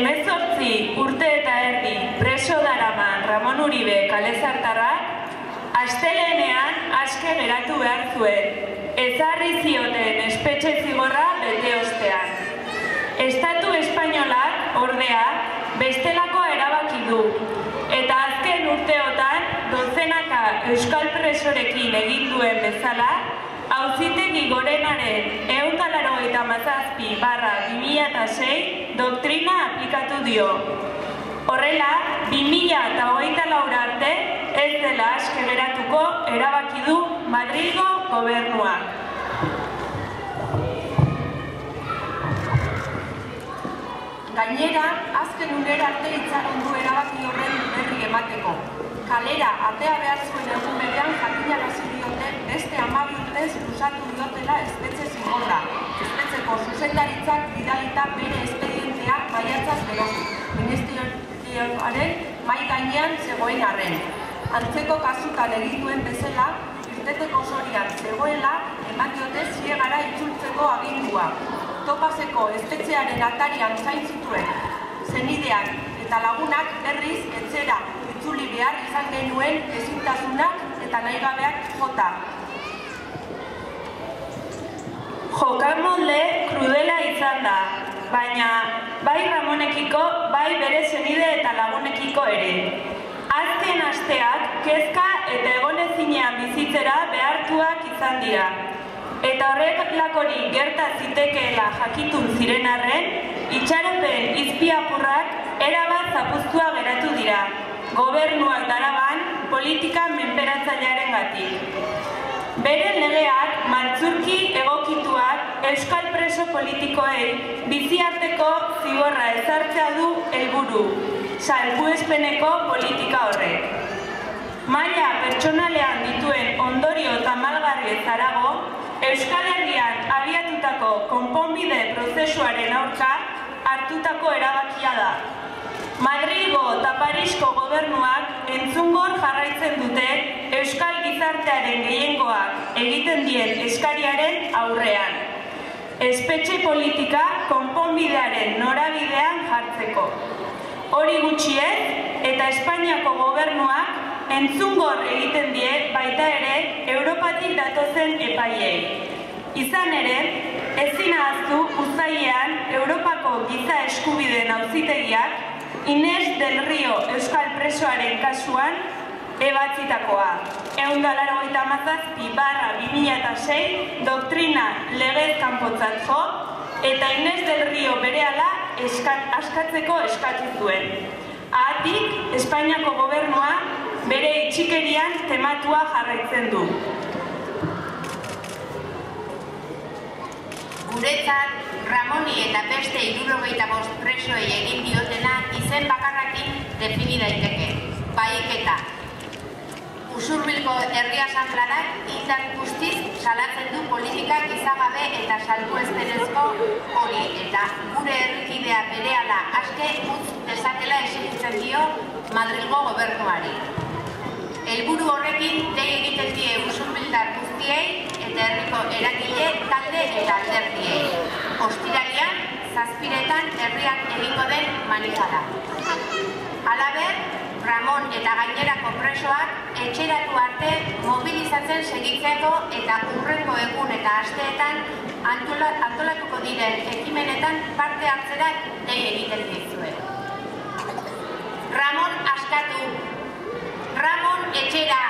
Hemezortzi urte eta erdi preso daraman Ramon Uribe kalezartarrak, astelenean aske geratu behar zuen, ezarri zioten espetxe zigorra bete ostean. Estatu espainolak, ordea, bestelakoa erabaki du, eta azken urteotan dozenaka euskal presorekin egin duen bezala, hauzitegi gorenaren euntalaro eta mazazpi barra 2006 doktrina aplikatu dio. Horrela, 2000 eta hogeita laura arte ez dela aske geratuko erabaki du Madrilgo gobernuak. Gainera, azken unera arte itzaron du erabaki horren berri emateko. Kalera atea behar zuen egun berean jakinarazi diote beste amabi urtez lusatu diotela espetxe zigorra. Espetxeko zuzendaritzak bidalita bere espedientea maiatzaz berozu. Ministerioaren mai gainean zegoen arren. Antzeko kasutan egin duen bezala, irteteko zorian zegoela, eman diote ziegara itzultzeko agindua. Topaseko espetxearen atarian zain zituen. Zenideak eta lagunak berriz etzera itzuli behar izan genuen ezintasunak eta nahi gabeak jota. Jokan molde krudela izan da, baina bai Ramonekiko, bai bere zenide eta lagunekiko ere. Azken asteak kezka eta egonezinean bizitzera behartuak izan dira. Eta horrek lakori gerta zitekeela jakitun ziren arren, itxaropen izpiapurrak erabat zapuztua geratu dira gobernuak daraban politika menperatzailearen gatik. Bere legeak maltzurki egokituak euskal preso politikoei biziarteko zigorra ezartzea du helburu, salbuespeneko politika horrek. Maila pertsonalean dituen ondorio eta malgarri ezarago, Euskal Herrian abiatutako konponbide prozesuaren aurka hartutako erabakia da. Madrilgo eta Parisko gobernuak entzungor jarraitzen dute Euskal Gizartearen gehiengoak egiten dien eskariaren aurrean. Espetxe politika konponbidearen norabidean jartzeko. Hori gutxiet eta Espainiako gobernuak entzungor egiten die baita ere Europatik datozen epaiei. Izan ere, ezin ahaztu uzailean Europako giza eskubideen auzitegiak Inez del Rio Euskal Presoaren kasuan ebatzitakoa. Egun dalaro gaita mazazpi barra 2006 doktrina legez kanpotzat jo eta Inez del Rio bere ala askatzeko eskatu zuen. Ahatik, Espainiako gobernua bere itxikerian tematua jarraitzen du. Guretzat, Ramoni eta beste irurogeita bost presoei egin diotena izen bakarrakin defini daiteke. Baik eta Usurbilko herria sanplanak indar guztiz salatzen du politika izagabe eta salbu ezterezko hori eta gure herrikidea berehala aske utz dezakela esikitzen dio Madrilgo gobernuari. Helburu horrekin dei egiten die usurbildar guztiei eta herriko eragile talde eta alderdiei. Ostirarian, zazpiretan herriak egingo den manifada. Alaber, Ramon eta gainerako presoak etxeratu arte mobilizatzen segitzeko eta urrengo egun eta asteetan antolatuko diren ekimenetan parte hartzerak dei egiten dizue. Ramon askatu, Ramon etxera,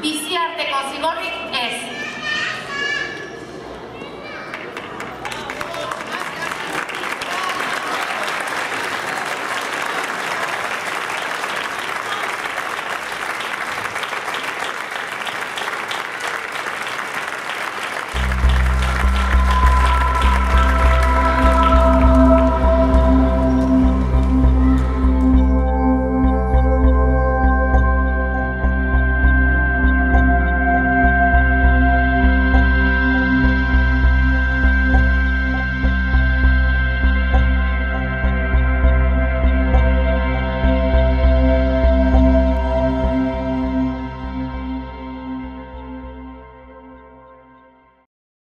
bizi arteko zigorrik ez.